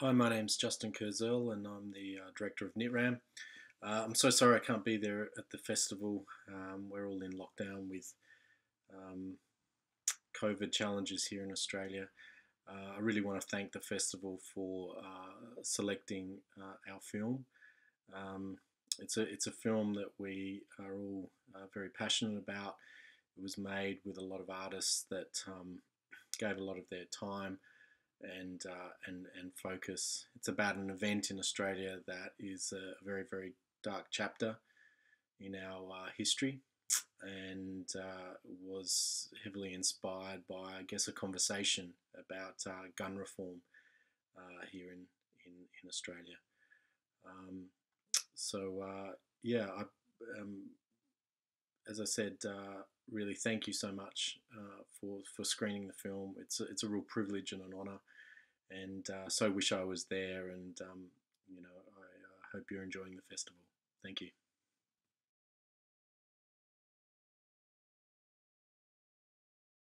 Hi, my name's Justin Kurzel, and I'm the uh, director of Nitram. Uh, I'm so sorry I can't be there at the festival. Um, we're all in lockdown with um, COVID challenges here in Australia. Uh, I really want to thank the festival for uh, selecting uh, our film. Um, it's a it's a film that we are all uh, very passionate about. It was made with a lot of artists that um, gave a lot of their time and uh, and and focus. It's about an event in Australia that is a very very dark chapter in our uh, history, and uh, was heavily inspired by I guess a conversation about uh, gun reform uh, here in, in in Australia. Um, so uh, yeah, I, um, as I said, really thank you so much uh, for for screening the film. It's a, it's a real privilege and an honour, and uh, so wish I was there. And um, you know, I uh, hope you're enjoying the festival. Thank you.